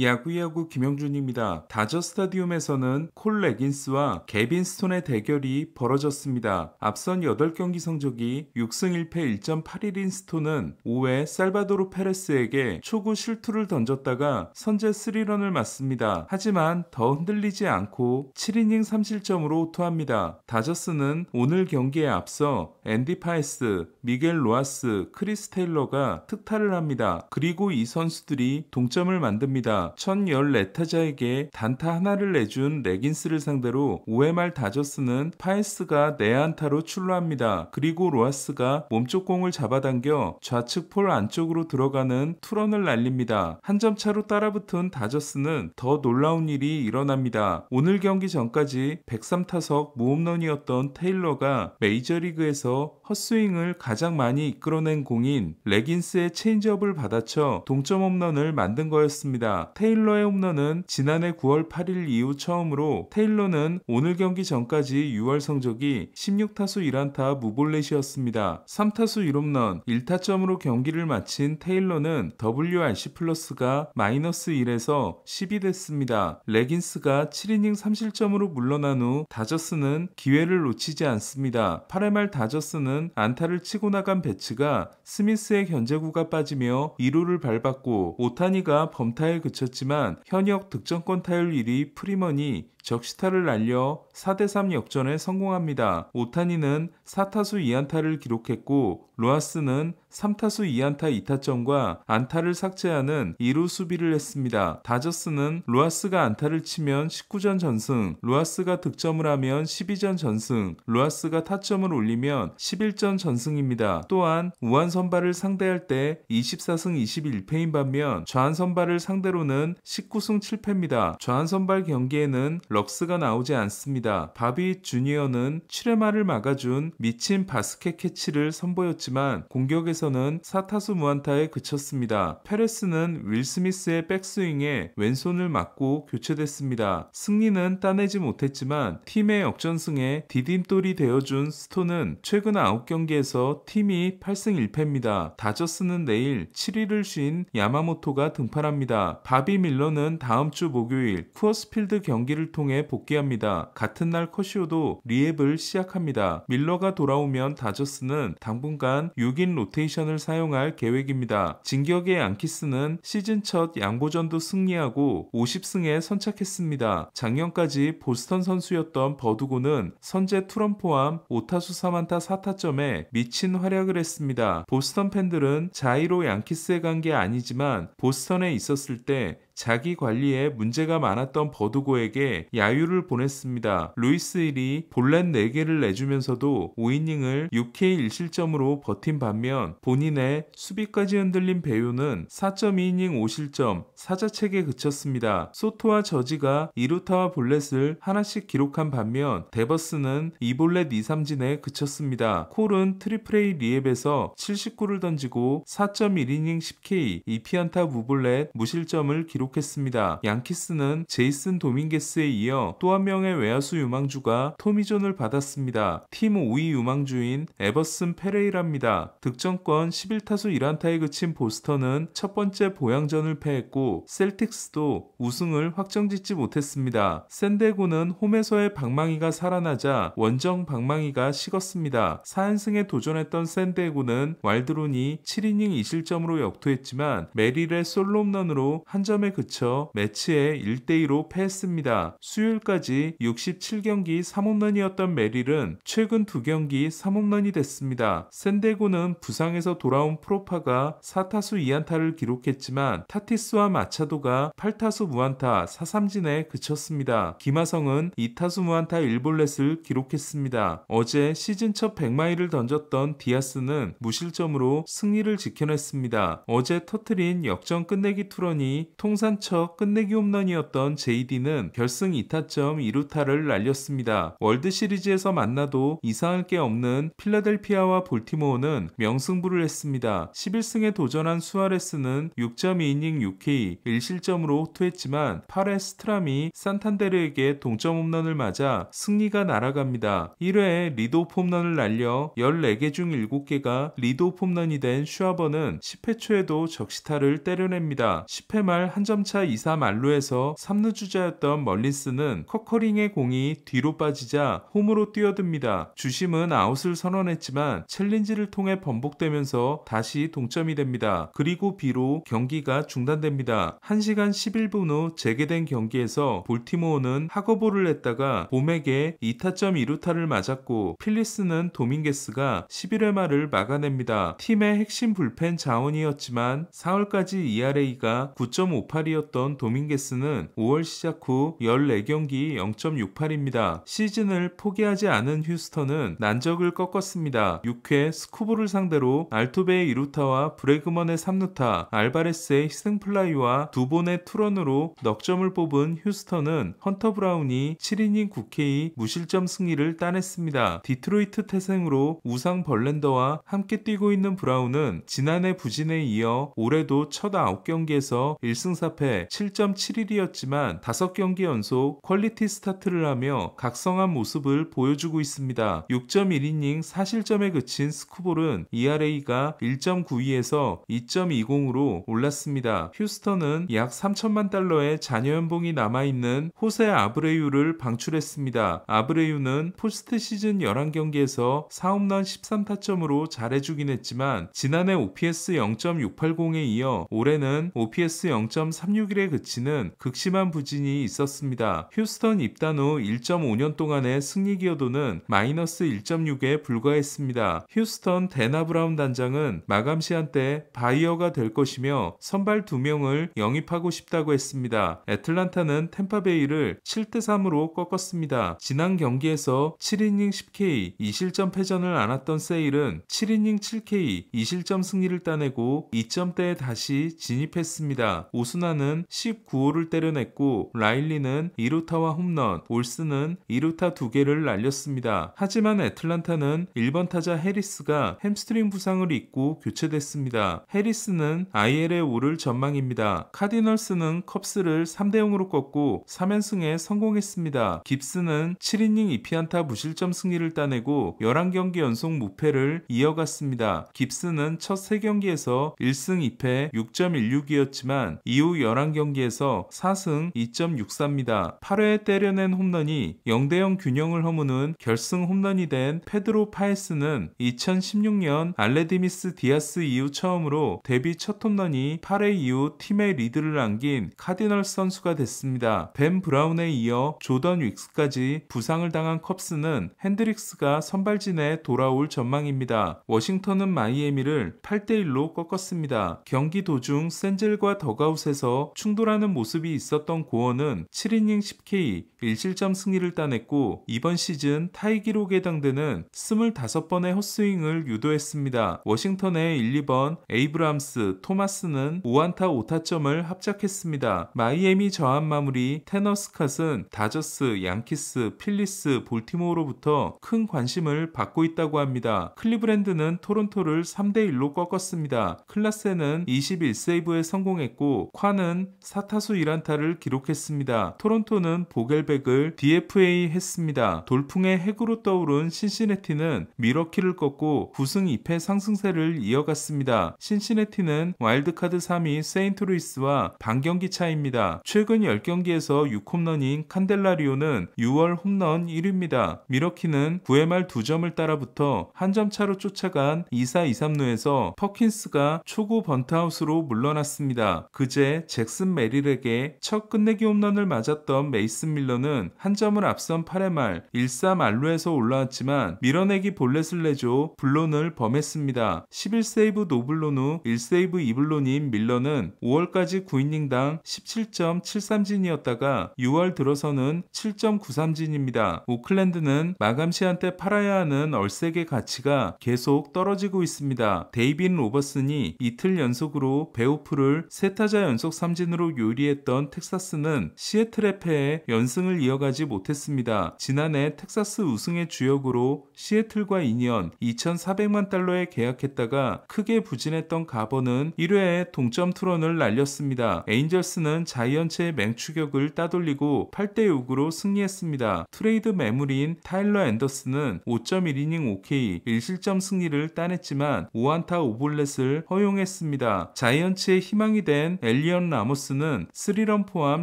야구야구 김형준입니다. 다저 스타디움에서는 콜 레이건스와 개빈 스톤의 대결이 벌어졌습니다. 앞선 8경기 성적이 6승 1패 1.81인 스톤은 5회 살바도르 페레스에게 초구 실투를 던졌다가 선제 3런을 맞습니다. 하지만 더 흔들리지 않고 7이닝 3실점으로 호투합니다. 다저스는 오늘 경기에 앞서 앤디 파헤스, 미겔 로하스, 크리스 테일러가 특타를 합니다. 그리고 이 선수들이 동점을 만듭니다. 1014타자에게 단타 하나를 내준 레이건스를 상대로 5회 말 다저스는 파헤스가 내야안타로 출루합니다. 그리고 로하스가 몸쪽 공을 잡아당겨 좌측 폴 안쪽으로 들어가는 투런을 날립니다. 한 점 차로 따라붙은 다저스는 더 놀라운 일이 일어납니다. 오늘 경기 전까지 103타석 무홈런이었던 테일러가 메이저리그에서 헛스윙을 가장 많이 이끌어낸 공인 레긴스의 체인지업을 받아쳐 동점 홈런을 만든 거였습니다. 테일러의 홈런은 지난해 9월 8일 이후 처음으로 테일러는 오늘 경기 전까지 6월 성적이 16타수 1안타 무볼넷이었습니다. 3타수 1홈런 1타점으로 경기를 마친 테일러는 WRC 플러스가 마이너스 1에서 10이 됐습니다. 레긴스가 7이닝 3실점으로 물러난 후 다저스는 기회를 놓치지 않습니다. 8회 말 다저스는 안타를 치고 나간 배츠가 스미스의 견제구가 빠지며 2루를 밟았고 오타니가 범타에 그쳐 있었지만 현역 득점권 타율 1위 프리먼이 적시타를 날려 4대3 역전에 성공합니다. 오타니는 4타수 2안타를 기록했고 로하스는 3타수 2안타 2타점과 안타를 삭제하는 2루 수비를 했습니다. 다저스는 로하스가 안타를 치면 19전 전승, 로하스가 득점을 하면 12전 전승, 로하스가 타점을 올리면 11전 전승입니다. 또한 우완 선발을 상대할 때 24승 21패인 반면 좌완 선발을 상대로는 19승 7패입니다. 좌완 선발 경기에는 럭스가 나오지 않습니다. 바비 주니어는 7회말을 막아준 미친 바스켓 캐치를 선보였지만 공격에서는 4타수 무안타에 그쳤습니다. 페레스는 윌 스미스의 백스윙에 왼손을 맞고 교체됐습니다. 승리는 따내지 못했지만 팀의 역전승에 디딤돌이 되어준 스톤은 최근 9경기에서 팀이 8승 1패입니다. 다저스는 내일 7일을 쉰 야마모토가 등판합니다. 바비 밀러는 다음 주 목요일 쿠어스필드 경기를 통해 통해 복귀합니다. 같은 날 커쇼도 rehab을 시작합니다. 밀러가 돌아오면 다저스는 당분간 6인 로테이션을 사용할 계획입니다. 진격의 양키스는 시즌 첫 양보전도 승리하고 50승에 선착했습니다. 작년까지 보스턴 선수였던 버두고는 선제 투런 포함 5타수 3안타 4타점에 미친 활약을 했습니다. 보스턴 팬들은 자의로 양키스에 간 게 아니지만 보스턴에 있었을 때 자기 관리에 문제가 많았던 버두고에게 야유를 보냈습니다. 루이스 힐이 볼넷 4개를 내주면서도 5이닝을 6K 1실점으로 버틴 반면 본인의 수비까지 흔들린 베요는 4.2이닝 5실점, 4자책에 그쳤습니다. 소토와 저지가 2루타와 볼넷을 하나씩 기록한 반면 데버스는 2볼넷 2삼진에 그쳤습니다. 콜은 트리플A rehab에서 79구를 던지고 4.1이닝 10K, 2피안타 무볼넷 무실점을 기록 기록했습니다. 양키스는 제이슨 도밍게스에 이어 또 한 명의 외야수 유망주가 토미존을 받았습니다. 팀 5위 유망주인 에버슨 페레이라입니다. 득점권 11타수 1안타에 그친 보스턴은 첫 번째 보양전을 패했고 셀틱스도 우승을 확정짓지 못했습니다. 샌디에고는 홈에서의 방망이가 살아나자 원정 방망이가 식었습니다. 4연승에 도전했던 샌디에고는 왈드론이 7이닝 2실점으로 역투했지만 메릴의 솔로 홈런으로 한 점에 그쳐 메츠에 1대2로 패했습니다. 수요일까지 67경기 3홈런이었던 메릴은 최근 2경기 3홈런이 됐습니다. 샌데고는 부상에서 돌아온 프로파가 4타수 2안타를 기록했지만 타티스와 마차도가 8타수 무안타 4삼진에 그쳤습니다. 김하성은 2타수 무안타 1볼넷을 기록했습니다. 어제 시즌 첫 100마일을 던졌던 디아스는 무실점으로 승리를 지켜냈습니다. 어제 터트린 역전 끝내기 투런이 통산 통산첫 끝내기 홈런이었던 JD는 결승 2타점 2루타를 날렸습니다. 월드 시리즈에서 만나도 이상할 게 없는 필라델피아와 볼티모어는 명승부를 했습니다. 11승에 도전한 수아레스는 6.2이닝 6K 1실점으로 호투했지만 8회 스트람이 산탄데르에게 동점 홈런을 맞아 승리가 날아갑니다. 1회에 리드오프 홈런을 날려 14개 중 7개가 리드오프 홈런이 된 슈와버는 10회 초에도 적시타를 때려냅니다. 10회 말 한 3점차 2사 만루에서 3루 주자였던 멀린스는 커커링의 공이 뒤로 빠지자 홈으로 뛰어듭니다. 주심은 아웃을 선언했지만 챌린지를 통해 번복되면서 다시 동점이 됩니다. 그리고 비로 경기가 중단됩니다. 1시간 11분 후 재개된 경기에서 볼티모어는 하거볼을 했다가 봄에게 2타점 2루타를 맞았고 필리스는 도밍게스가 11회 말을 막아냅니다. 팀의 핵심 불펜 자원이었지만 4월까지 ERA가 9.58 이었던 도밍게스는 5월 시작 후 14경기 0.68입니다. 시즌을 포기하지 않은 휴스턴은 난적을 꺾었습니다. 6회 스쿠블을 상대로 알투베의 2루타와 브레그먼의 3루타, 알바레스의 희생플라이와 두 번의 투런으로 넉점을 뽑은 휴스턴은 헌터 브라운이 7이닝 9K 무실점 승리를 따냈습니다. 디트로이트 태생으로 우상 벌렌더와 함께 뛰고 있는 브라운은 지난해 부진에 이어 올해도 첫 9경기에서 1승 4패 7.71이었지만 5경기 연속 퀄리티 스타트를 하며 각성한 모습을 보여주고 있습니다. 6.1이닝 4실점에 그친 스쿠블은 ERA가 1.92에서 2.20으로 올랐습니다. 휴스턴은 약 3천만 달러의 잔여 연봉이 남아있는 호세 아브레유를 방출했습니다. 아브레유는 포스트 시즌 11경기에서 4홈런 13타점으로 잘해주긴 했지만 지난해 OPS 0.680에 이어 올해는 OPS 0.361에 그치는 극심한 부진이 있었습니다. 휴스턴 입단 후 1.5년 동안의 승리 기여도는 마이너스 1.6에 불과했습니다. 휴스턴 데이나 브라운 단장은 마감 시한 때 바이어가 될 것이며 선발 2명을 영입하고 싶다고 했습니다. 애틀란타는 템파베이를 7대3으로 꺾었습니다. 지난 경기에서 7이닝 10K 2실점 패전을 안았던 세일은 7이닝 7K 2실점 승리를 따내고 2점대에 다시 진입했습니다. 오수나는 19호를 때려냈고 라일리는 2루타와 홈런, 올슨은 2루타 2개를 날렸습니다. 하지만 애틀란타는 1번 타자 해리스가 햄스트링 부상을 입고 교체됐습니다. 해리스는 IL에 오를 전망입니다. 카디널스는 컵스를 3대 0으로 꺾고 3연승에 성공했습니다. 깁슨은 7이닝 2피안타 무실점 승리를 따내고 11경기 연속 무패를 이어갔습니다. 깁슨은 첫 3경기에서 1승 2패 6.16이었지만 이후 11경기에서 4승 2.64입니다. 8회에 때려낸 홈런이 0대0 균형을 허무는 결승 홈런이 된 페드로 파헤스는 2016년 알레디미스 디아스 이후 처음으로 데뷔 첫 홈런이 8회 이후 팀의 리드를 안긴 카디널 선수가 됐습니다. 벤 브라운에 이어 조던 윅스까지 부상을 당한 컵스는 헨드릭스가 선발진에 돌아올 전망입니다. 워싱턴은 마이애미를 8대1로 꺾었습니다. 경기 도중 센젤과 더그아웃에서 충돌하는 모습이 있었던 고어는 7이닝 10K 1실점 승리를 따냈고 이번 시즌 타이 기록에 해당되는 25번의 헛스윙을 유도했습니다. 워싱턴의 1, 2번 에이브람스, 토마스는 5안타 5타점을 합작했습니다. 마이애미 좌완 마무리 테너 스캇은 다저스, 양키스, 필리스, 볼티모어로부터 큰 관심을 받고 있다고 합니다. 클리브랜드는 토론토를 3대1로 꺾었습니다. 클라세는 21세이브에 성공했고 콴은 4타수 1안타를 기록했습니다. 토론토는 보겔백을 DFA 했습니다. 돌풍의 핵으로 떠오른 신시내티는 밀워키를 꺾고 9승 2패 상승세를 이어갔습니다. 신시내티는 와일드카드 3위 세인트루이스와 반경기 차입니다. 최근 10경기에서 6홈런인 칸델라리오는 6월 홈런 1위입니다. 밀워키는 9회 말 2점을 따라붙어 한 점 차로 쫓아간 2사 2삼루에서 퍼킨스가 초구 번트아웃으로 물러났습니다. 그제 잭슨 메릴에게 첫 끝내기 홈런을 맞았던 메이슨 밀러는 한 점을 앞선 8회 말 1사 만루에서 올라왔지만 밀어내기 볼넷을 내줘 blown을 범했습니다. 11세이브 no blown 후 1세이브 2blown인 밀러는 5월까지 9이닝당 17.7삼진이었다가 6월 들어서는 7.9삼진입니다. 오클랜드는 마감 시한 때 팔아야 하는 얼섹의 가치가 계속 떨어지고 있습니다. 데이빗 로버슨이 이틀 연속으로 베오프를 세타자 연속 삼진으로 요리했던 텍사스는 시애틀의 패해 연승을 이어가지 못했습니다. 지난해 텍사스 우승의 주역으로 시애틀과 2년 2,400만 달러에 계약했다가 크게 부진했던 가버는 1회에 동점 투런을 날렸습니다. 에인절스는 자이언츠의 맹추격을 따돌리고 8대6으로 승리했습니다. 트레이드 매물인 타일러 앤더슨은 5.1이닝 5K 1실점 승리를 따냈지만 5안타 5볼넷을 허용했습니다. 자이언츠의 희망이 된 엘리언 라모스는 3런 포함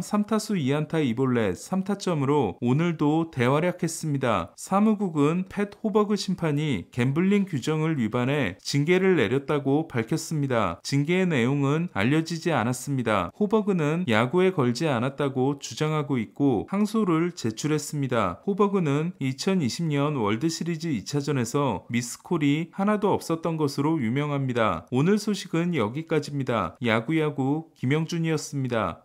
3타수 2안타 2볼넷 3타 점으로 오늘도 대활약했습니다. 사무국은 팻 호버그 심판이 갬블링 규정을 위반해 징계를 내렸다고 밝혔습니다. 징계의 내용은 알려지지 않았습니다. 호버그는 야구에 걸지 않았다고 주장하고 있고 항소를 제출했습니다. 호버그는 2020년 월드시리즈 2차전에서 미스콜이 하나도 없었던 것으로 유명합니다. 오늘 소식은 여기까지입니다. 야구야구 김영준이었습니다.